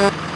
You